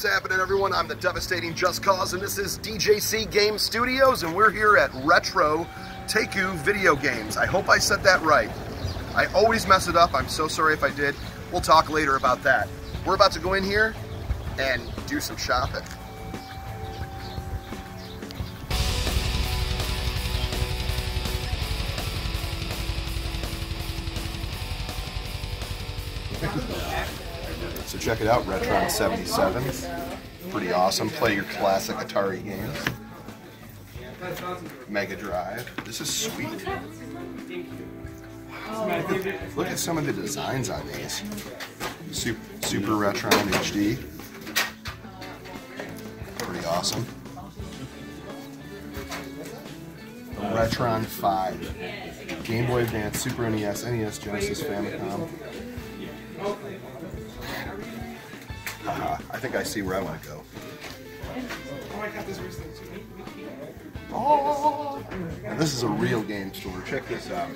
What's happening, everyone? I'm the devastating Just Cause, and this is DJC Game Studios, and we're here at Retro Teiku Video Games. I hope I said that right. I always mess it up. I'm so sorry if I did. We'll talk later about that. We're about to go in here and do some shopping. Check it out, Retron 77. Pretty awesome. Play your classic Atari games. Mega Drive. This is sweet. Look at some of the designs on these. Super, Super Retron HD. Pretty awesome. Retron 5. Game Boy Advance, Super NES, NES, Genesis, Famicom. Haha, I think I see where I want to go. Oh, and this is a real game store. Check this out.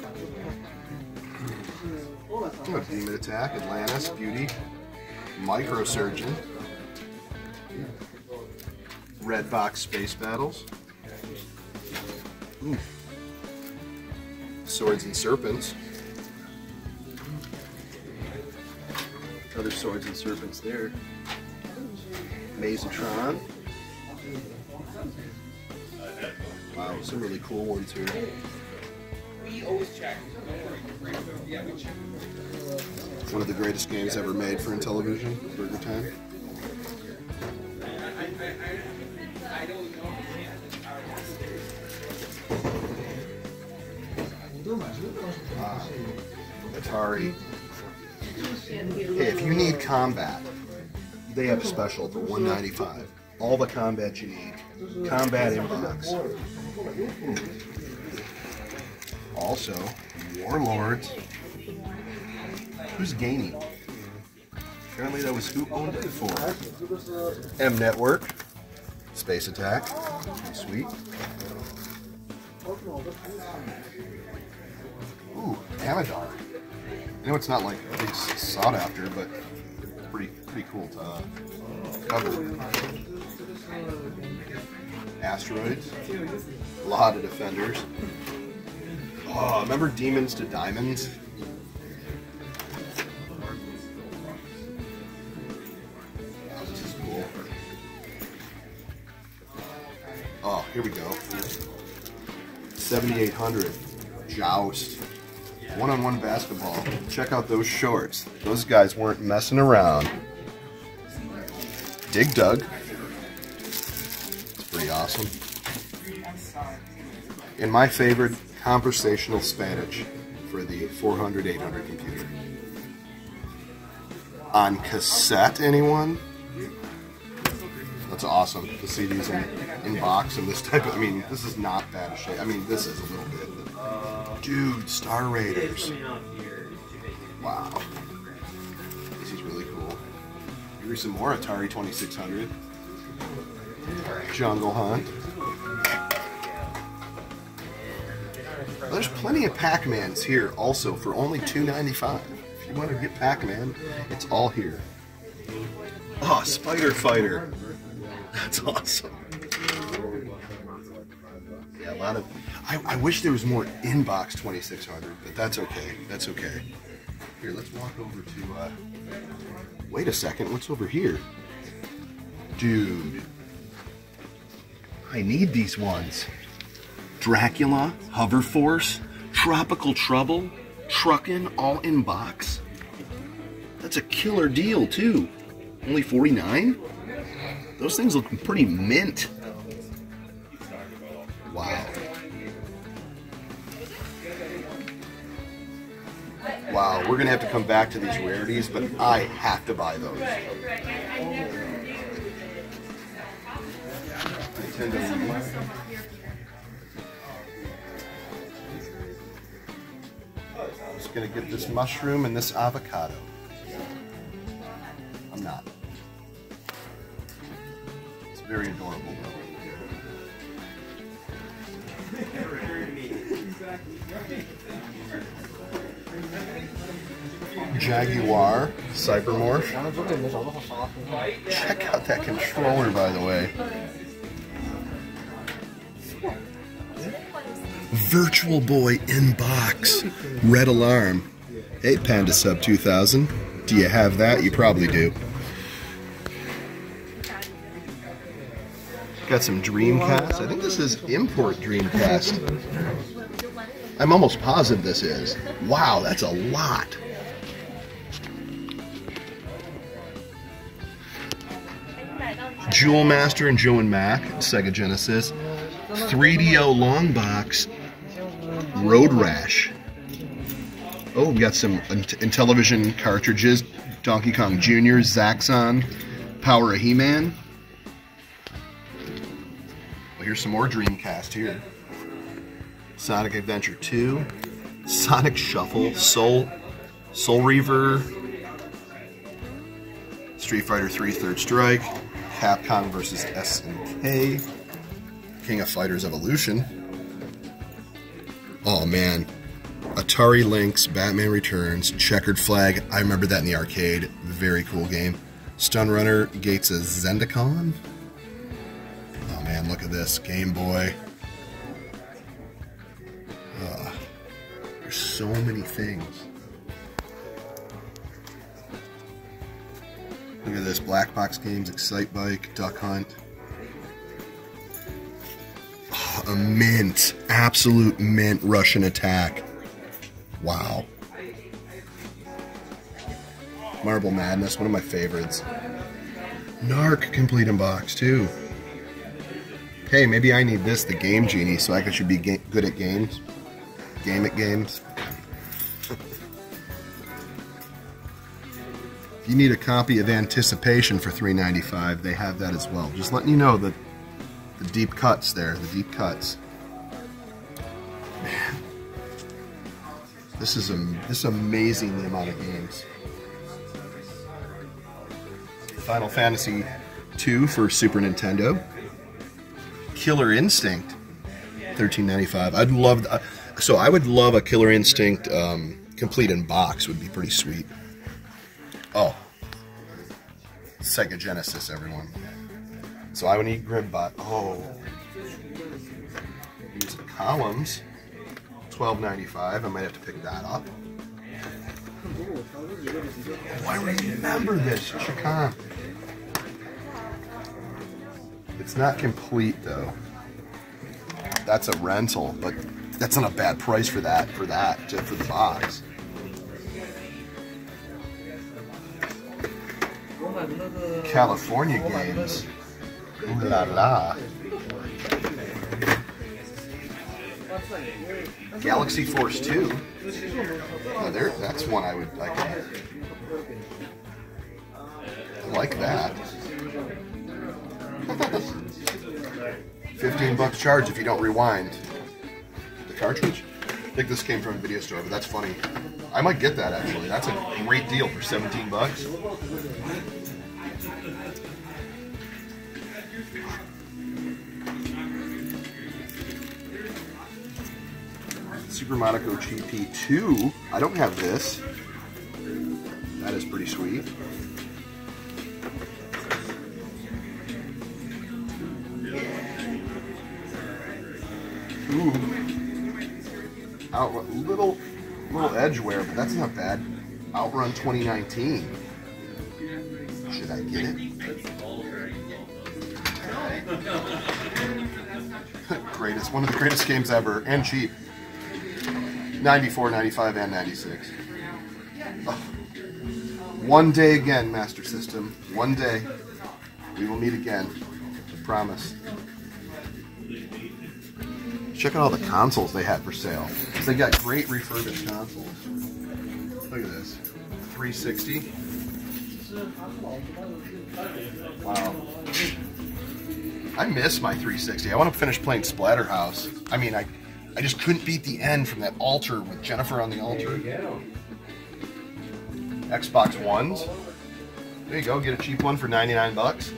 Oh, Demon Attack, Atlantis, Beauty, Microsurgeon, Red Box Space Battles, Ooh. Swords and Serpents. Other Swords and Serpents there. Mazatron. Wow, some really cool ones here. One of the greatest games ever made for Intellivision, Burger Time. Ah, Atari. Hey, if you need combat, they have a special for 195. All the combat you need. Combat inbox. Also, Warlords. Who's gaining? Apparently that was who owned it before. M Network. Space Attack. Sweet. Ooh, Amidar. I know it's not like big sought after, but pretty cool to uh, cover. Asteroids. A lot of defenders. Oh, remember Demons to Diamonds? Oh, this is cool. Oh, here we go. 7800. Joust. One-on-one basketball. Check out those shorts. Those guys weren't messing around. Dig Dug. It's pretty awesome. And my favorite, conversational Spanish for the 400-800 computer. On cassette, anyone? That's awesome to see these in, in box and this type of, I mean, this is not bad shape. I mean, this is a little bit. Dude, Star Raiders. Wow. Here's some more Atari 2600. Jungle Hunt. There's plenty of Pac-Mans here also for only $2.95. If you want to get Pac-Man, it's all here. Oh, Spider Fighter. That's awesome. Yeah, a lot of. I, I wish there was more inbox 2600, but that's okay. That's okay. Here, let's walk over to. Uh, wait a second. What's over here? Dude. I need these ones. Dracula, Hover Force, Tropical Trouble, Truckin', all in box. That's a killer deal, too. Only 49? Those things look pretty mint. Wow, we're gonna have to come back to these rarities, but I have to buy those. Nintendo Wii. Just gonna get this mushroom and this avocado. I'm not. It's very adorable. Jaguar Cybermorph. Check out that controller, by the way. Virtual Boy in box. Red Alarm. Hey, Panda Sub 2000. Do you have that? You probably do. Got some Dreamcast. I think this is import Dreamcast. I'm almost positive this is. Wow, that's a lot. Jewel Master and Joe and Mac, Sega Genesis. 3DO long box, Road Rash. Oh, we got some Intellivision cartridges. Donkey Kong Jr., Zaxxon, Power of He-Man. Well, here's some more Dreamcast here. Sonic Adventure 2, Sonic Shuffle, Soul, Soul Reaver, Street Fighter 3 Third Strike, Capcom versus SNK, King of Fighters Evolution. Oh man, Atari Lynx, Batman Returns, Checkered Flag. I remember that in the arcade. Very cool game. Stun Runner, Gates of Zendocon. Oh man, look at this. Game Boy. There's so many things. Look at this. Black Box Games, Excite Bike, Duck Hunt. Oh, a mint. Absolute mint Rush'n Attack. Wow. Marble Madness, one of my favorites. Narc complete in box too. Hey, maybe I need this, the Game Genie, so I should be good at games. Game at games. If you need a copy of Anticipation for $3.95, they have that as well. Just letting you know that the deep cuts there, the deep cuts. Man, this is a this is amazing the amount of games. Final Fantasy II for Super Nintendo. Killer Instinct, thirteen ninety five. I'd love uh, so I would love a Killer Instinct um, complete in box. Would be pretty sweet. Oh, Sega Genesis, everyone. So I would need Gribbot. Oh, columns, twelve ninety five. I might have to pick that up. Oh, I remember this, Chicon. It's not complete though. That's a rental, but that's not a bad price for that. For that, just for the box. California games. Ooh la la. Galaxy Force 2. Oh, there, that's one I would like. I like that. 15 bucks charge if you don't rewind the cartridge. I think this came from a video store, but that's funny. I might get that actually. That's a great deal for 17 bucks. Super Monaco GP2. I don't have this. That is pretty sweet. Ooh. Outrun, little, little edge wear, but that's not bad. Outrun 2019. Should I get it? greatest, one of the greatest games ever, and cheap. 94, 95, and 96. Oh. One day again, Master System. One day. We will meet again. I promise. Check out all the consoles they had for sale. They got great refurbished consoles. Look at this. 360. Wow. I miss my 360. I want to finish playing Splatterhouse. I mean, I I just couldn't beat the end from that altar with Jennifer on the altar. Xbox Ones. There you go, get a cheap one for 99 bucks.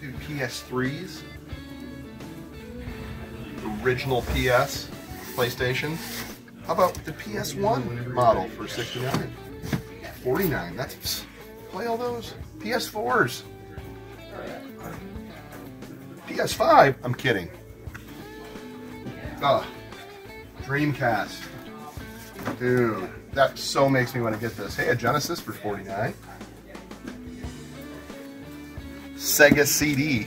Dude, PS3s. Original PS, PlayStation. How about the PS1 model for 69? 49. That's play all those. PS4s. PS5. I'm kidding. Ah, Dreamcast. Dude, that so makes me want to get this. Hey, a Genesis for 49. Sega CD.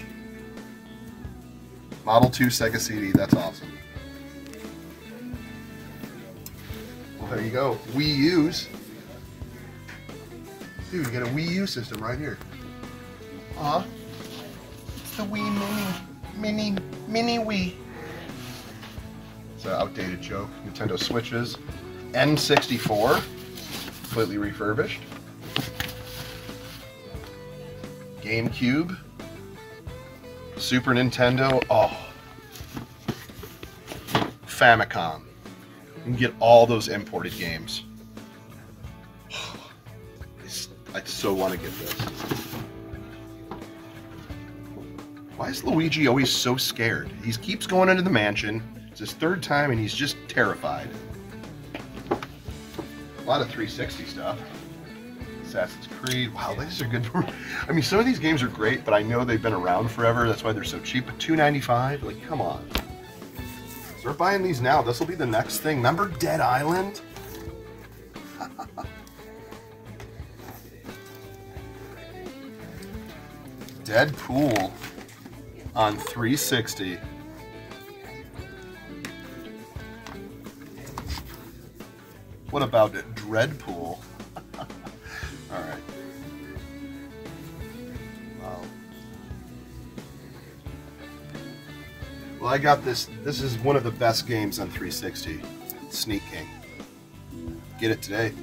Model 2 Sega CD. That's awesome. Well, there you go. Wii U's. Dude, you get a Wii U system right here. Aw. It's the Wii Mini. Mini. Mini Wii. It's an outdated joke. Nintendo Switches. N64. Completely refurbished. GameCube. Super Nintendo. Oh. Famicom. You can get all those imported games. I so want to get this. Why is Luigi always so scared? He keeps going into the mansion. It's his third time and he's just terrified. A lot of 360 stuff. Assassin's Creed. Wow, these are good. I mean, some of these games are great, but I know they've been around forever. That's why they're so cheap. But 2.95, like, come on. Start buying these now. This will be the next thing. Remember Dead Island? Deadpool on 360. What about it? Dreadpool? Alright. Wow. Well, I got this. This is one of the best games on 360. Sneak King. Get it today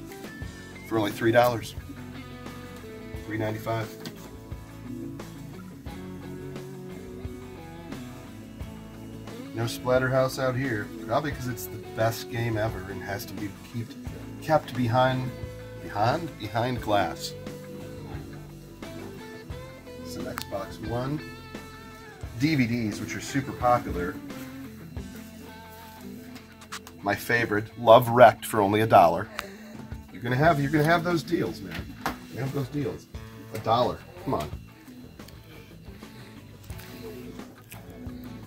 for only $3. $3.95. No Splatterhouse out here, probably because it's the best game ever and has to be kept kept behind behind behind glass. An Xbox One. DVDs, which are super popular. My favorite, Love Wrecked for only a dollar. You're gonna have you're gonna have those deals, man. You have those deals. A dollar. Come on.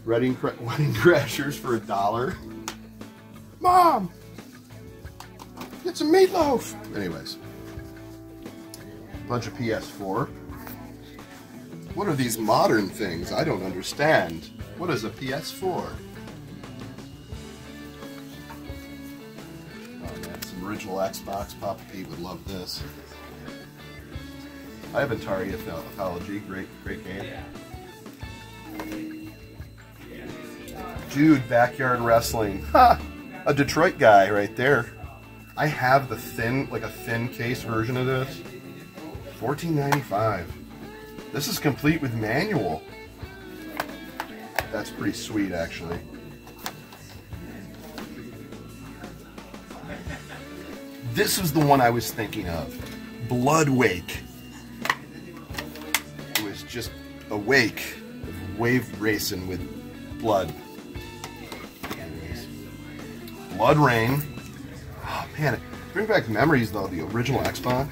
Wedding, wedding Crashers for a dollar. Mom! Get some meatloaf! Anyways. Bunch of PS4. What are these modern things? I don't understand. What is a PS4? Oh some original Xbox. Papa Pete would love this. I have Atari Anthology. Great, great game. Dude, backyard wrestling. Ha! A Detroit guy right there. I have the thin, like a thin case version of this. $14.95. This is complete with manual. That's pretty sweet, actually. This was the one I was thinking of. Blood Wake. It was just a wake of wave racing with blood. BloodRayne. Oh man, bring back memories though. The original Xbox.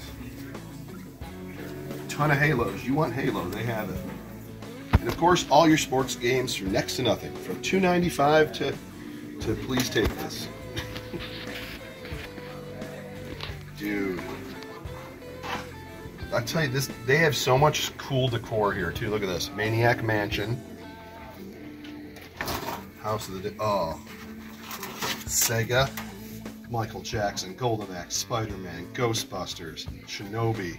Ton of Halos. You want Halo? They have it. And of course, all your sports games for next to nothing, from 2.95 to to please take this. Dude. I tell you, this they have so much cool decor here too. Look at this, Maniac Mansion, House of the oh, Sega, Michael Jackson, Golden Axe, Spider-Man, Ghostbusters, Shinobi,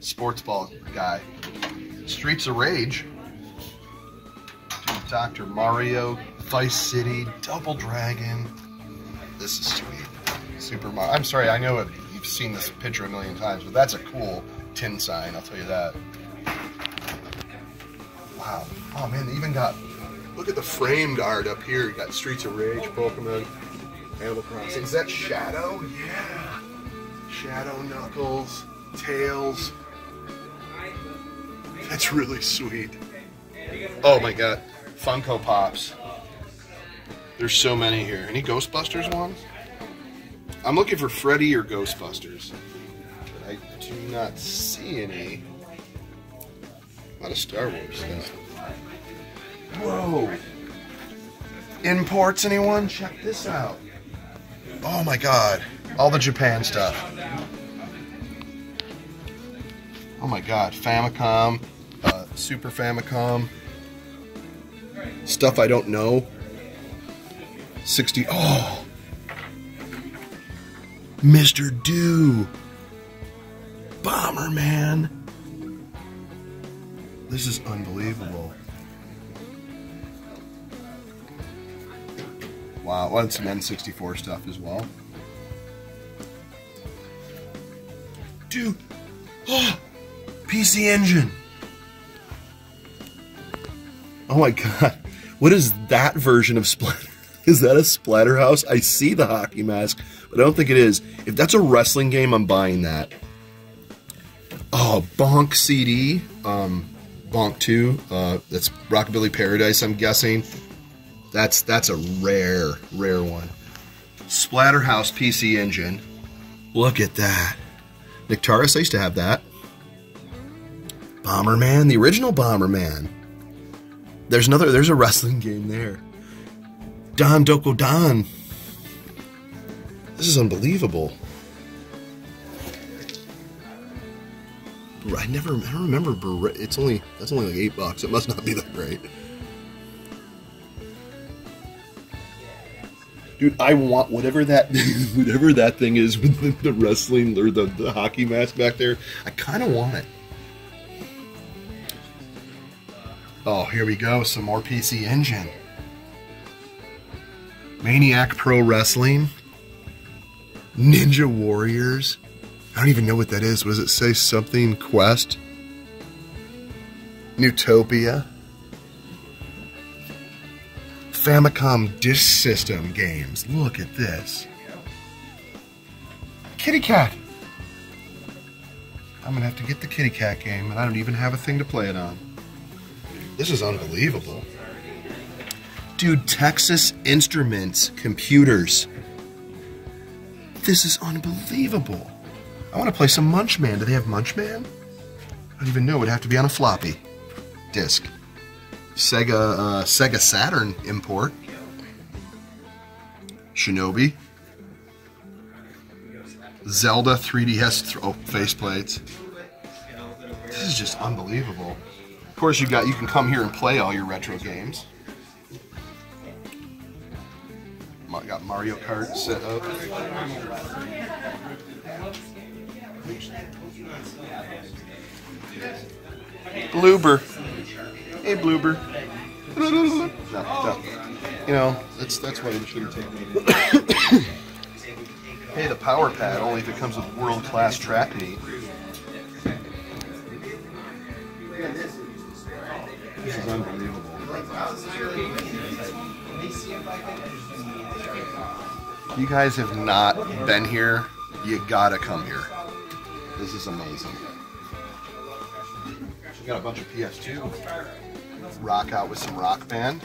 Sports Ball guy, Streets of Rage, Dr. Mario, Vice City, Double Dragon. This is sweet. Super Mario. I'm sorry, I know it, you've seen this picture a million times, but that's a cool tin sign, I'll tell you that. Wow. Oh man, they even got Look at the framed art up here. You got Streets of Rage, Pokemon, Animal Crossing. Is that Shadow? Yeah. Shadow Knuckles, Tails. That's really sweet. Oh my god. Funko Pops. There's so many here. Any Ghostbusters ones? I'm looking for Freddy or Ghostbusters. I do not see any. A lot of Star Wars stuff. Whoa! Imports, anyone? Check this out. Oh my god. All the Japan stuff. Oh my god. Famicom, uh, Super Famicom. Stuff I don't know. 60. Oh! Mr. Do. Bomberman. This is unbelievable. Wow, well, it's some N64 stuff as well. Dude, oh, PC Engine. Oh my god, what is that version of Splatter? Is that a Splatterhouse? I see the hockey mask, but I don't think it is. If that's a wrestling game, I'm buying that. Oh, Bonk CD, um, Bonk 2. Uh, that's Rockabilly Paradise, I'm guessing. That's that's a rare, rare one. Splatterhouse PC Engine. Look at that. Nectaris, I used to have that. Bomberman, the original Bomberman. There's another, there's a wrestling game there. Don Doko Don. This is unbelievable. I never, I don't remember. It's only, that's only like eight bucks. It must not be that great. Dude, I want whatever that, whatever that thing is with the, the wrestling or the, the hockey mask back there. I kind of want it. Oh, here we go. Some more PC Engine. Maniac Pro Wrestling. Ninja Warriors. I don't even know what that is. What does it say? Something Quest? Neutopia. Famicom Disk System games. Look at this. Kitty Cat. I'm to have to get the Kitty Cat game, and I don't even have a thing to play it on. This is unbelievable. Dude, Texas Instruments computers. This is unbelievable. I want to play some Munchman. Do they have Munchman? I don't even know. It would have to be on a floppy disk. Sega uh, Sega Saturn import. Shinobi. Zelda 3DS th oh, faceplates. This is just unbelievable. Of course, you got you can come here and play all your retro games. Got Mario Kart set up. Bloober. Hey, blooper. No, no. You know, that's that's why you shouldn't take me. hey, the power pad only if it comes with world class track meet. This is unbelievable. You guys have not been here, you gotta come here. This is amazing. We got a bunch of PS2 rock out with some rock band.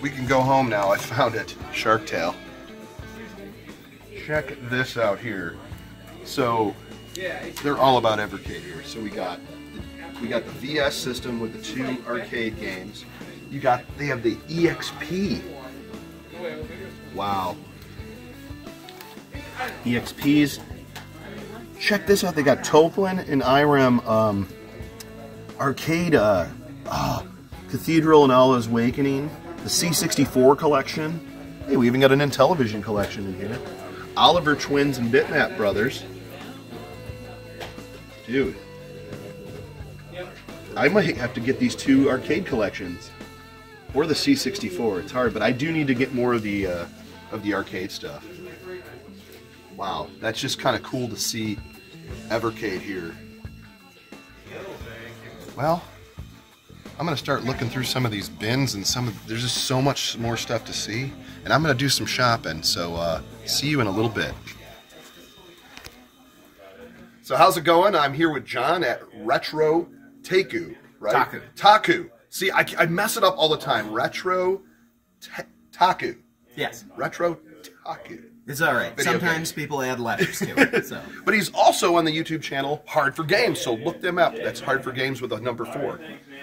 We can go home now. I found it. Shark Tale. Check this out here. So they're all about Evercade here. So we got we got the VS system with the two arcade games. You got they have the EXP. Wow. EXPs. Check this out. They got Toaplan and Irem um, arcade uh, uh, Cathedral and Alwa's Awakening. The C64 collection. Hey, we even got an Intellivision collection in here. Oliver Twins and Bitmap Brothers. Dude. I might have to get these two arcade collections. Or the C64. It's hard, but I do need to get more of the uh, of the arcade stuff. Wow, that's just kind of cool to see Evercade here. Well, I'm gonna start looking through some of these bins and some of, there's just so much more stuff to see. And I'm gonna do some shopping, so uh, see you in a little bit. So how's it going? I'm here with John at Retro Taku, right? Taku. Taku. See, I, I mess it up all the time. Retro ta- Taku. Yes, Retro Taku. It's all right. Video Sometimes people add letters to it. So But he's also on the YouTube channel Hard for Games, so look them up. That's Hard for Games with a number four.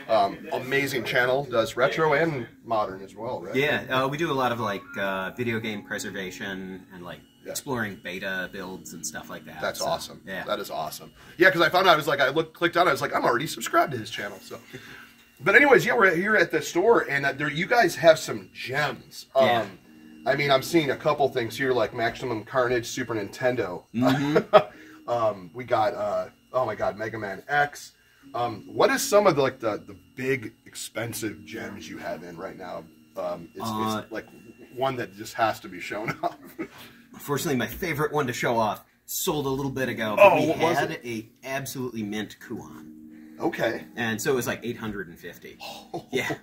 Um, amazing channel, does retro and modern as well, right? yeah, uh, we do a lot of like uh, video game preservation and like Yeah. exploring beta builds and stuff like that. That's So, awesome. Yeah, That is awesome. Yeah, because I found out I was like I looked clicked on it, I was like, I'm already subscribed to his channel. So But anyways, yeah, we're here at the store and uh, there you guys have some gems. Um Yeah. I mean, I'm seeing a couple things here like Maximum Carnage Super Nintendo. Mm-hmm. um, we got uh, oh my god, Mega Man X. Um, what is some of the like the, the big expensive gems you have in right now? Um, it's, Uh, it's like one that just has to be shown off. Unfortunately, my favorite one to show off sold a little bit ago. But Oh, we what was had it? a absolutely mint Kuon, okay. and so it was like 850. Yeah.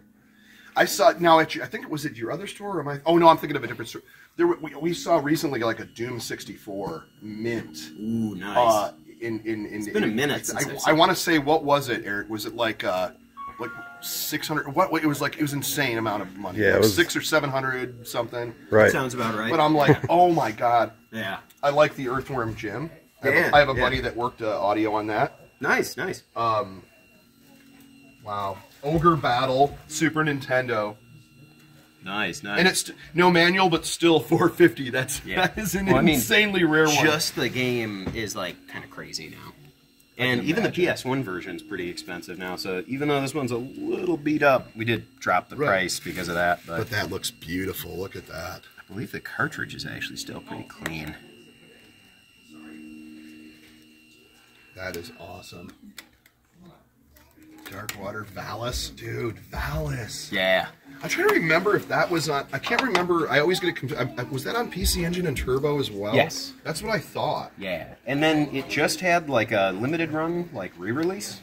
I saw now at your, I think it was at your other store. Or am I? Oh no, I'm thinking of a different store. There were, we, we saw recently like a Doom 64 mint. Ooh, nice. Uh, in in in. It's been a minute I, since I've I, want to say what was it, Eric? Was it like uh like 600? What? It was like it was insane amount of money. Yeah, it Like was- six or seven hundred something. Right. Sounds about right. But I'm like, oh my god, yeah. I like the Earthworm Jim. I have, Yeah, a, I have a yeah. buddy that worked uh, audio on that. Nice, nice. Um, Wow. Ogre Battle, Super Nintendo. nice, nice. And it's no manual, but still 450. That's Yeah. that is an Well, I mean, insanely rare one. just the game is like kind of crazy now. And even the. PS1 version is pretty expensive now. So even though this one's a little beat up, we did drop the Right. price because of that. But, But that looks beautiful. Look at that. I believe the cartridge is actually still pretty clean. That is awesome. Darkwater Valis, dude, Valis. Yeah. I'm trying to remember if that was on. I can't remember. I always get it. conf- I- I- Was that on PC Engine and Turbo as well? Yes. That's what I thought. Yeah. And then it just had like a limited run, like re-release.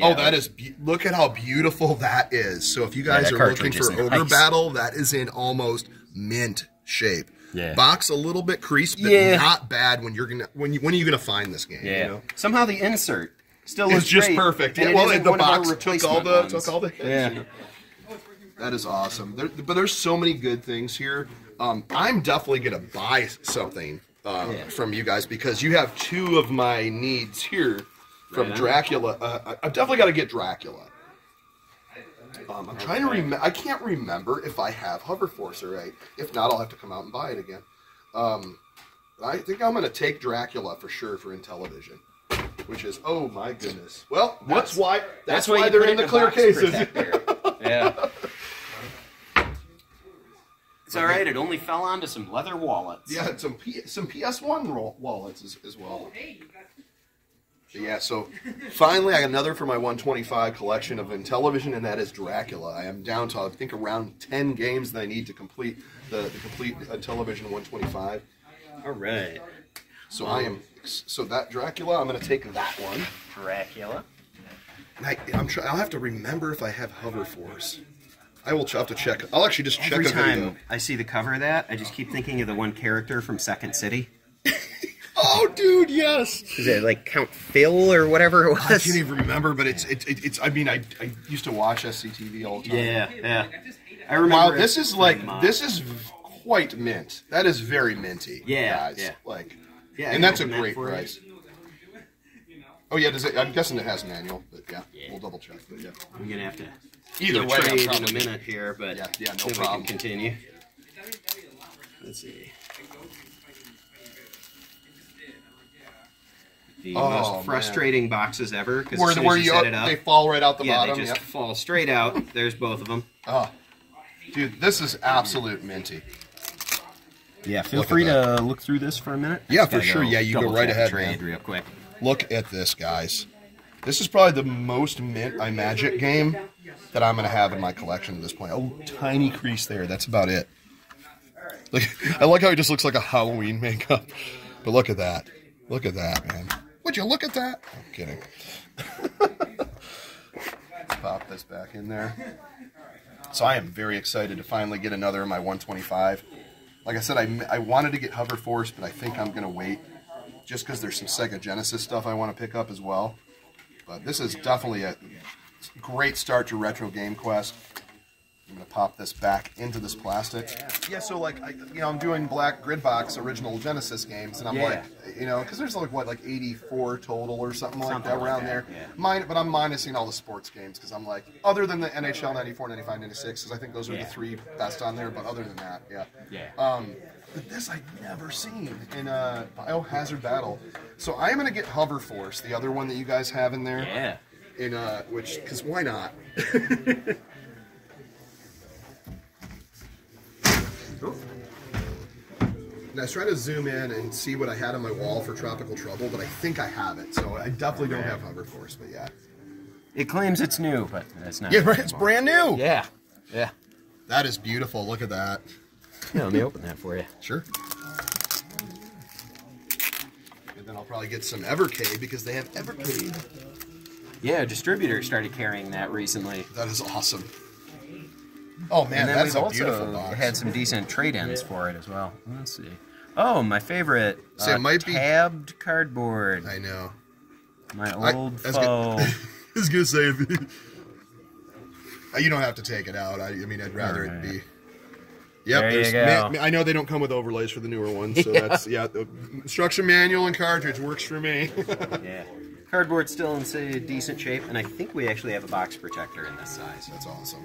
Oh, that is. Be- look at how beautiful that is. So if you guys that are looking for Ogre nice. Battle, that is in almost mint shape. Yeah. Box a little bit creased, but Yeah. not bad. When you're gonna when you when are you gonna find this game? Yeah. You know? Somehow the insert still It's looks just great, perfect. and Yeah, well, isn't the one of our box took all the ones. took all the hits. Yeah. you know? That is awesome. There, but there's so many good things here. Um, I'm definitely gonna buy something uh, Yeah. from you guys because you have two of my needs here from Right. Dracula. Uh, I- I've definitely got to get Dracula. Um, I'm trying to remember. I can't remember if I have Hoverforce right. If not, I'll have to come out and buy it again. Um, I think I'm going to take Dracula for sure for Intellivision, which is oh my goodness. Well, that's, why that's, why, you they're in the clear box cases. protector. yeah. It's all right. It only fell onto some leather wallets. Yeah, some P- some PS1 wallets as, as well. But yeah, so finally I got another for my 125 collection of Intellivision, and that is Dracula. I am down to I think around 10 games that I need to complete the, the complete Intellivision 125. All right. So I am so that Dracula. I'm going to take that one. Dracula. And I, I'm try, I'll have to remember if I have Hover Force. I will ch- have to check. I'll actually just check Every time video. I see the cover of that, I just keep thinking of the one character from Second City. Oh, dude, yes. Is it like Count Phil or whatever it was? I can't even remember, but it's it, it, it's. I mean, I, I used to watch SCTV all the time. Yeah, yeah. I remember. Wow, this is like this is quite mint. That is very minty. Yeah, guys. yeah. Like, Yeah, and that's a open that great price. Oh yeah, does it? I'm guessing it has manual, but yeah, Yeah. we'll double check. But yeah, I'm gonna have to Either do a way, I'm trade in a minute here, but Yeah, yeah, no then we problem. can continue. Let's see. The Oh, most man. frustrating boxes ever because where, as where you, you set it up, they fall right out the yeah, bottom. they just yeah. fall straight out. There's both of them. Oh, dude, this is absolute minty. Yeah, feel Look free to look through this for a minute. Yeah, for sure. Yeah, you go right ahead, Trade man. real quick. Look at this, guys. This is probably the most mint Imagic game that I'm going to have in my collection at this point. A tiny crease there. That's about it. Look, I like how it just looks like a Halloween makeup. But look at that. Look at that, man. Would you look at that? I'm kidding. Pop this back in there. So I am very excited to finally get another of my 125. Like I said, I, I wanted to get Hover Force, but I think I'm going to wait just because there's some Sega Genesis stuff I want to pick up as well. But this is definitely a great start to retro game quest. I'm gonna pop this back into this plastic. Yeah, so like, I, you know, I'm doing Black Gridbox original Genesis games, and I'm Yeah. like, you know, because there's like what, like 84 total or something like that like around that, there. yeah. Mine, but I'm minusing all the sports games because I'm like, other than the NHL 94, 95, 96, because I think those are Yeah. the three best on there. But other than that, yeah. Yeah. Um, but this I've never seen in a Biohazard Battle. So I am gonna get Hover Force, the other one that you guys have in there Yeah. in uh which because why not And I was trying to zoom in and see what I had on my wall for Tropical Trouble, but I think I have it. So I definitely don't have Hover Force, but yeah. It claims it's new, but it's not. Yeah, right, it's brand new. Yeah. Yeah. That is beautiful. Look at that. Yeah, let me open that for you. Sure. And then I'll probably get some Evercade because they have Evercade. Yeah, a distributor started carrying that recently. That is awesome. Oh man, and then that's we've a beautiful also box. had some decent trade-ins for it as well. Let's see. Oh, my favorite. So it uh, might be- tabbed cardboard. I know. My old I was foe. gonna- I was gonna say, you don't have to take it out. I, I mean, I'd rather it be. Yep, There you go. ma- I know they don't come with overlays for the newer ones, so that's yeah. The instruction manual and cartridge works for me. yeah. Cardboard's still in say, decent shape, and I think we actually have a box protector in this size. that's awesome.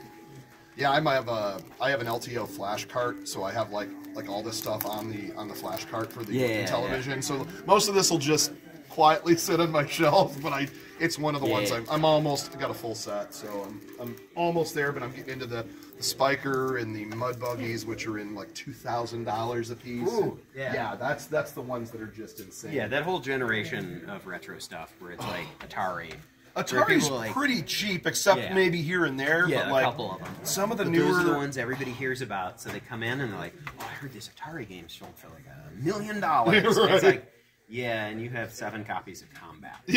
Yeah, I might have a I have an LTO flash cart, so I have like like all this stuff on the on the flash cart for the Yeah, television. So most of this will just quietly sit on my shelf, but I it's one of the ones Yeah. I'm, I'm almost got a full set, so I'm I'm almost there. But I'm getting into the, the spiker and the mud buggies, which are in like two thousand dollars a piece. Ooh, yeah. yeah, that's that's the ones that are just insane. Yeah, that whole generation of retro stuff where it's like Atari. Atari's like- pretty cheap, except Yeah. maybe here and there. Yeah, but a like couple of them. Some of the But newer those are the ones everybody hears about. So they come in and they're like, "Oh, I heard this Atari game sold for like a million dollars." Right. It's like, yeah, and you have seven copies of Combat.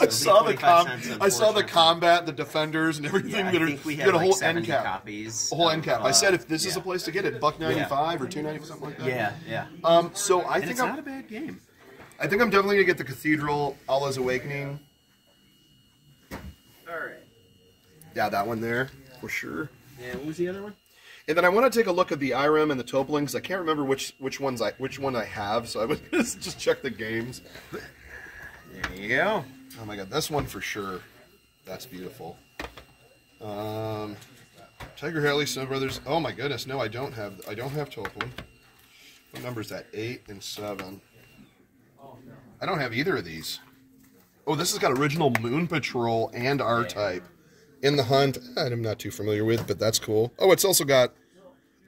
I saw the com- I saw the combat, the defenders, and everything Yeah, I that are. think we you have a like whole 70 end cap, copies. a whole end cap. I uh, said if this is yeah. a place to get it, buck ninety five or two ninety something like that. Yeah, yeah. Um. So I And think it's I'm, not a bad game. I think I'm definitely gonna get the Cathedral Alwa's Awakening. All right. Yeah, that one there for sure. And what was the other one? And then I want to take a look at the Irem and the Toaplans. I can't remember which which ones I which one I have, so I would just check the games. There you go. Oh my god, this one for sure. That's beautiful. Um, Tiger-Heli, Snow Brothers. Oh my goodness, no, I don't have. I don't have Toaplan. What number is that? Eight and seven. I don't have either of these. Oh, this has got original Moon Patrol and R Type. In the Hunt, I'm not too familiar with, but that's cool. Oh, it's also got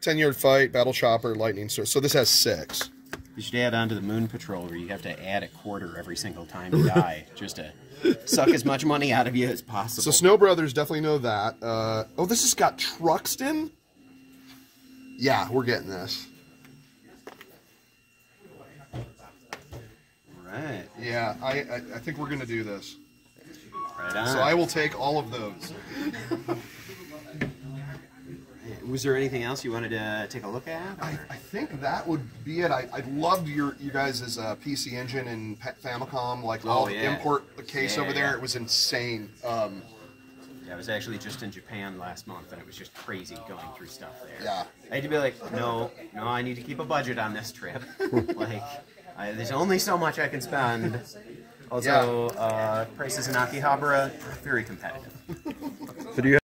10 yard fight, Battle Chopper, Lightning Swords. So this has six. You should add on to the Moon Patrol where you have to add a quarter every single time you die just to suck as much money out of you as possible. So Snow Brothers definitely know that. Uh, oh, this has got Truxton. Yeah, we're getting this. right. Yeah, I I, I think we're gonna do this. Right. So I will take all of those. Was there anything else you wanted to take a look at? I, I think that would be it. I, I loved your you guys' uh, PC Engine and Famicom, like all Oh, the import the case Yeah, over there. yeah. It was insane. Um, Yeah, I was actually just in Japan last month, and it was just crazy going through stuff there. Yeah. I had to be like, no, no, I need to keep a budget on this trip. like, I, there's only so much I can spend. Also, uh, prices in Akihabara very competitive. so do you?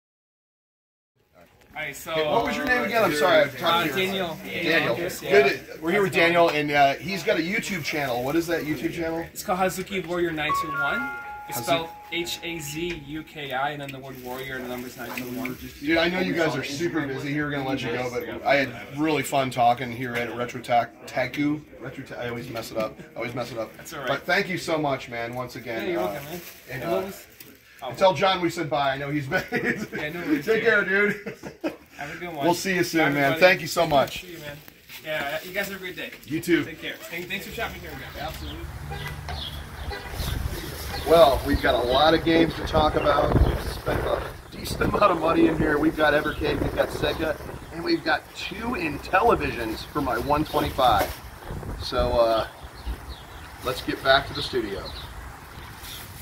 Alright, so what was your name again? I'm sorry. I've Uh, talked to you. Daniel. Daniel. Andrews, yeah. Good. We're here with Daniel, and uh, he's got a YouTube channel. What is that YouTube channel? It's called Hazuki Warrior 921. It's Hazu- spelled H A Z U K I and then the word warrior and the numbers 921. Dude, I know you guys are super busy here. We're gonna let you go, but I had really fun talking here at Retro Tac Taku. Retro Ta- I always mess it up. I always mess it up. That's all right. But thank you so much, man. Once again. Yeah, you're uh, welcome, man. and, And uh, what was? Oh, Tell John we said bye. I know he's been. Yeah, no worries, Take dude. care, dude. have a good one. We'll see you soon, Bye, man. everybody. Thank you so much. See you, man. Yeah, you guys have a great day. You too. Take care. Thank- Thanks for shopping here again. Absolutely. Well, we've got a lot of games to talk about. We've spent a decent amount of money in here. We've got Evercade, we've got Sega, and we've got two Intellivisions for my 125. So uh, let's get back to the studio.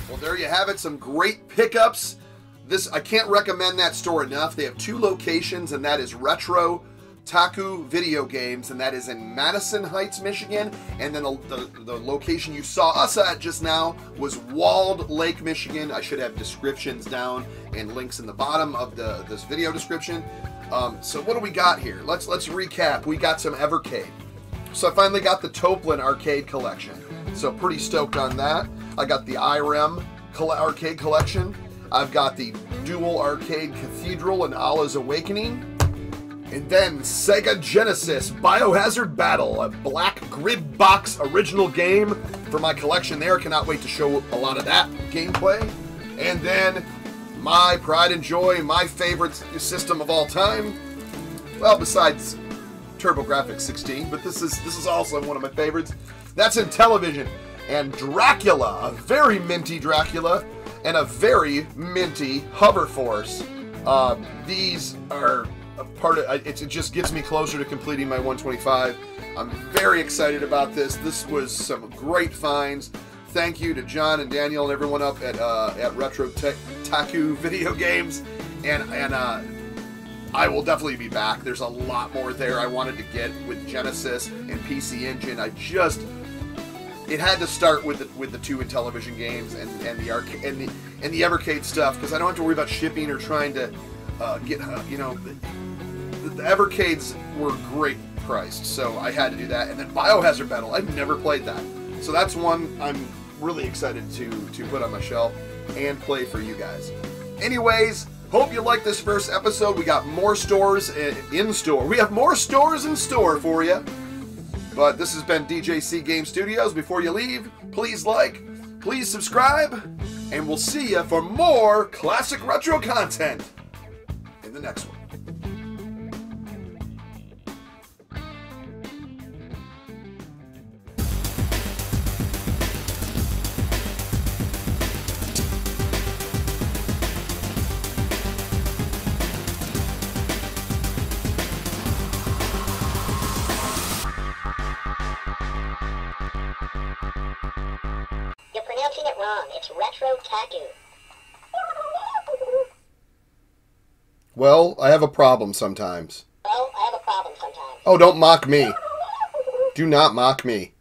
Well, there you have it. Some great pickups. this I can't recommend that store enough. They have two locations, and that is Retro Taku Video Games, and that is in Madison Heights, Michigan. And then the, the, the location you saw us at just now was Walled Lake, Michigan. I should have descriptions down and links in the bottom of the this video description. Um, so what do we got here? Let's let's recap. We got some Evercade. So I finally got the Toaplan arcade collection. So pretty stoked on that. I got the IREM arcade collection. I've got the Dual Arcade Cathedral and Alwa's Awakening. And then Sega Genesis Biohazard Battle, a black grid box original game for my collection there. Cannot wait to show a lot of that gameplay. And then my pride and joy, my favorite system of all time. Well, besides TurboGrafx 16, but this is this is also one of my favorites. That's Intellivision. And Dracula, a very minty Dracula, and a very minty Hover Force. Uh, these are part of it. It just gets me closer to completing my 125. I'm very excited about this. This was some great finds. Thank you to John and Daniel and everyone up at uh, at Retro Tech Taku Video Games, and and uh, I will definitely be back. There's a lot more there I wanted to get with Genesis and PC Engine. I just it had to start with the with the two Intellivision games and, and the arcade and the and the Evercade stuff because I don't have to worry about shipping or trying to uh, get uh, you know the, the Evercades were great priced, so I had to do that. And then Biohazard Battle, I've never played that, so that's one I'm really excited to to put on my shelf and play for you guys. Anyways, hope you like this first episode. We got more stores in, store. We have more stores in store for you. But this has been DJC Game Studios. Before you leave, please like, please subscribe, and we'll see you for more classic retro content the next one. Well, I have a problem sometimes. Well, I have a problem sometimes. Oh, don't mock me. Do not mock me.